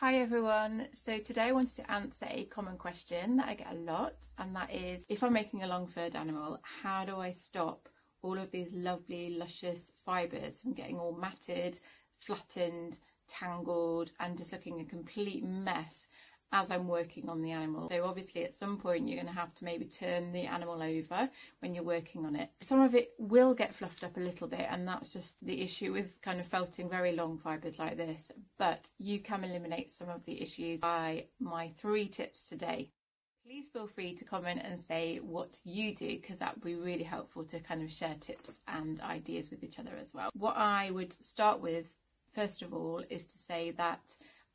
Hi everyone. So today I wanted to answer a common question that I get a lot and that is if I'm making a long furred animal, how do I stop all of these lovely luscious fibres from getting all matted, flattened, tangled and just looking a complete mess as I'm working on the animal. So obviously at some point you're going to have to maybe turn the animal over when you're working on it. Some of it will get fluffed up a little bit and that's just the issue with kind of felting very long fibres like this. But you can eliminate some of the issues by my three tips today. Please feel free to comment and say what you do because that would be really helpful to kind of share tips and ideas with each other as well. What I would start with first of all is to say that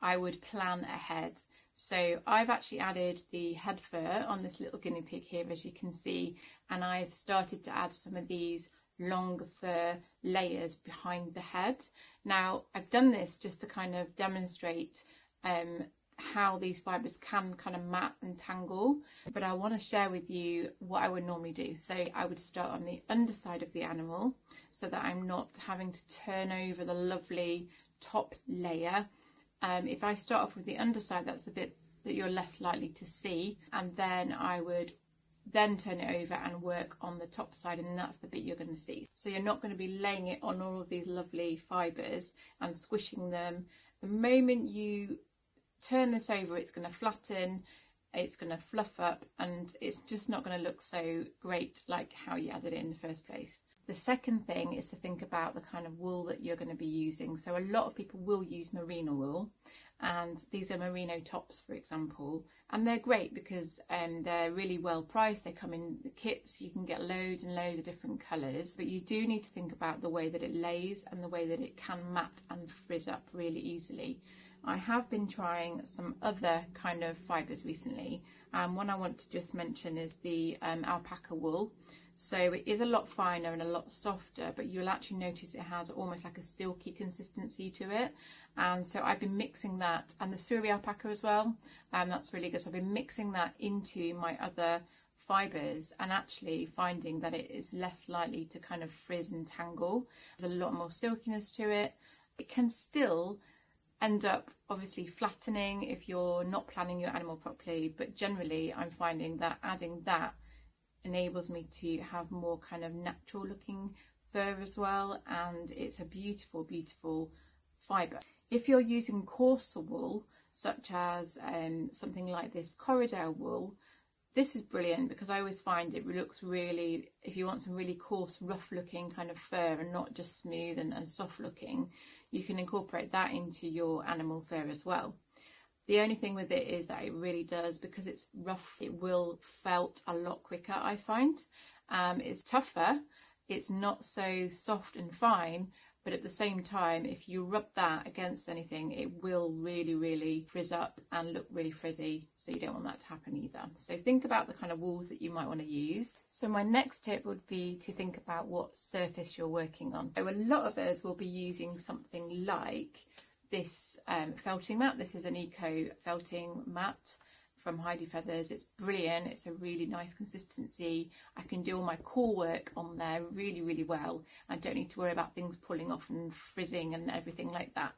I would plan ahead. So I've actually added the head fur on this little guinea pig here as you can see and I've started to add some of these long fur layers behind the head. Now I've done this just to kind of demonstrate um, how these fibres can kind of mat and tangle but I want to share with you what I would normally do so I would start on the underside of the animal so that I'm not having to turn over the lovely top layer um, if I start off with the underside, that's the bit that you're less likely to see. And then I would then turn it over and work on the top side and that's the bit you're going to see. So you're not going to be laying it on all of these lovely fibres and squishing them. The moment you turn this over, it's going to flatten, it's going to fluff up and it's just not going to look so great like how you added it in the first place. The second thing is to think about the kind of wool that you're going to be using. So a lot of people will use merino wool and these are merino tops for example and they're great because um, they're really well priced they come in the kits you can get loads and loads of different colours but you do need to think about the way that it lays and the way that it can mat and frizz up really easily I have been trying some other kind of fibres recently and one I want to just mention is the um, alpaca wool so it is a lot finer and a lot softer, but you'll actually notice it has almost like a silky consistency to it. And so I've been mixing that and the Suri alpaca as well. And that's really good. So I've been mixing that into my other fibres and actually finding that it is less likely to kind of frizz and tangle. There's a lot more silkiness to it. It can still end up obviously flattening if you're not planning your animal properly but generally I'm finding that adding that enables me to have more kind of natural looking fur as well and it's a beautiful beautiful fibre. If you're using coarser wool such as um, something like this Corriedale wool this is brilliant because I always find it looks really, if you want some really coarse, rough looking kind of fur and not just smooth and, and soft looking, you can incorporate that into your animal fur as well. The only thing with it is that it really does, because it's rough, it will felt a lot quicker, I find. Um, it's tougher, it's not so soft and fine, but at the same time, if you rub that against anything, it will really, really frizz up and look really frizzy. So you don't want that to happen either. So think about the kind of walls that you might want to use. So my next tip would be to think about what surface you're working on. So a lot of us will be using something like this um, felting mat. This is an eco felting mat from Heidifeathers. It's brilliant. It's a really nice consistency. I can do all my core work on there really, really well. I don't need to worry about things pulling off and frizzing and everything like that.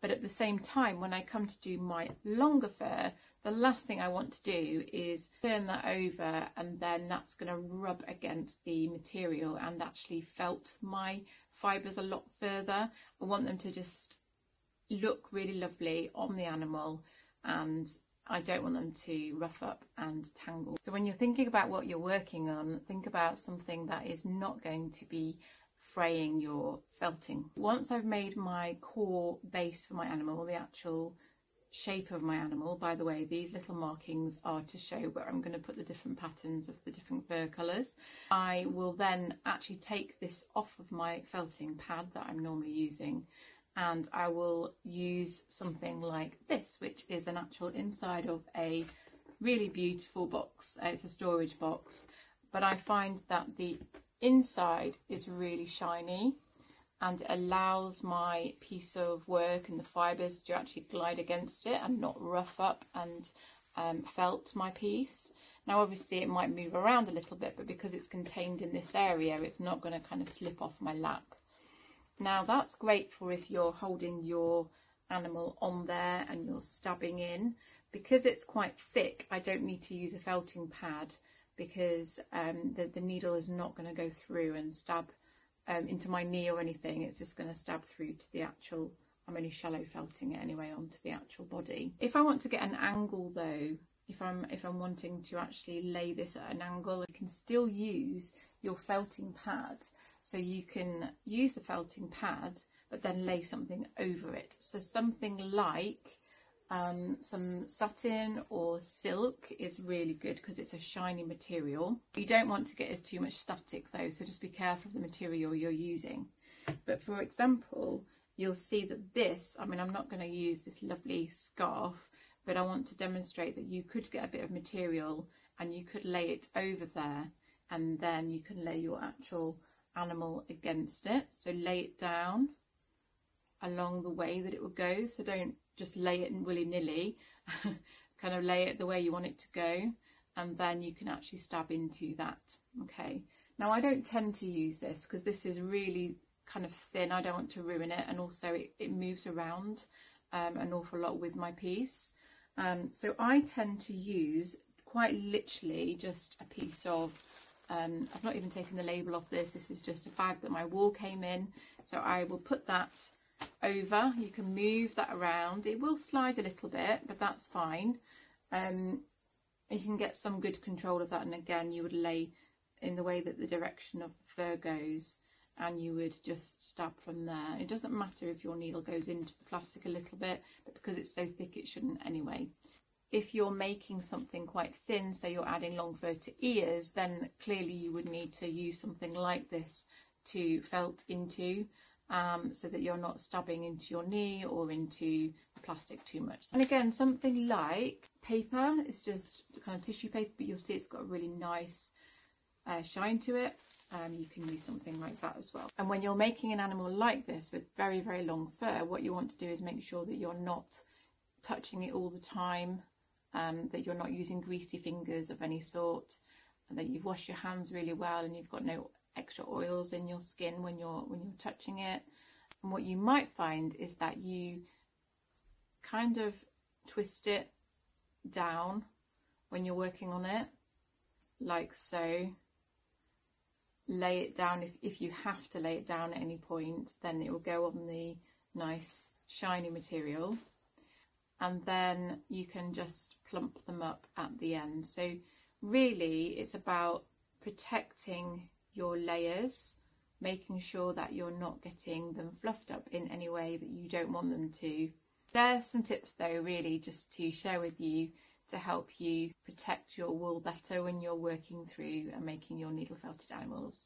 But at the same time, when I come to do my longer fur, the last thing I want to do is turn that over and then that's going to rub against the material and actually felt my fibres a lot further. I want them to just look really lovely on the animal and I don't want them to rough up and tangle. So when you're thinking about what you're working on, think about something that is not going to be fraying your felting. Once I've made my core base for my animal, the actual shape of my animal, by the way, these little markings are to show where I'm going to put the different patterns of the different fur colours. I will then actually take this off of my felting pad that I'm normally using and I will use something like this which is an actual inside of a really beautiful box it's a storage box but I find that the inside is really shiny and it allows my piece of work and the fibres to actually glide against it and not rough up and um, felt my piece. Now obviously it might move around a little bit but because it's contained in this area it's not going to kind of slip off my lap. Now that's great for if you're holding your animal on there and you're stabbing in. Because it's quite thick, I don't need to use a felting pad because um, the, the needle is not going to go through and stab um, into my knee or anything. It's just going to stab through to the actual, I'm only shallow felting it anyway onto the actual body. If I want to get an angle though, if I'm if I'm wanting to actually lay this at an angle, you can still use your felting pad. So you can use the felting pad, but then lay something over it. So something like um, some satin or silk is really good because it's a shiny material. You don't want to get as too much static though, so just be careful of the material you're using. But for example, you'll see that this, I mean, I'm not going to use this lovely scarf, but I want to demonstrate that you could get a bit of material and you could lay it over there and then you can lay your actual animal against it. So lay it down along the way that it will go. So don't just lay it willy-nilly, kind of lay it the way you want it to go and then you can actually stab into that. Okay, now I don't tend to use this because this is really kind of thin. I don't want to ruin it and also it, it moves around um, an awful lot with my piece. Um, so I tend to use quite literally just a piece of um, I've not even taken the label off this. This is just a bag that my wool came in. So I will put that over. You can move that around. It will slide a little bit, but that's fine. Um, you can get some good control of that. And again, you would lay in the way that the direction of the fur goes and you would just stab from there. It doesn't matter if your needle goes into the plastic a little bit, but because it's so thick, it shouldn't anyway. If you're making something quite thin, say you're adding long fur to ears, then clearly you would need to use something like this to felt into um, so that you're not stabbing into your knee or into the plastic too much. And again, something like paper, it's just kind of tissue paper, but you'll see it's got a really nice uh, shine to it. Um, you can use something like that as well. And when you're making an animal like this with very, very long fur, what you want to do is make sure that you're not touching it all the time, um, that you're not using greasy fingers of any sort, and that you've washed your hands really well and you've got no extra oils in your skin when you're when you're touching it. And what you might find is that you kind of twist it down when you're working on it like so. Lay it down. If, if you have to lay it down at any point then it will go on the nice shiny material and then you can just plump them up at the end so really it's about protecting your layers, making sure that you're not getting them fluffed up in any way that you don't want them to. There's some tips though really just to share with you to help you protect your wool better when you're working through and making your needle felted animals.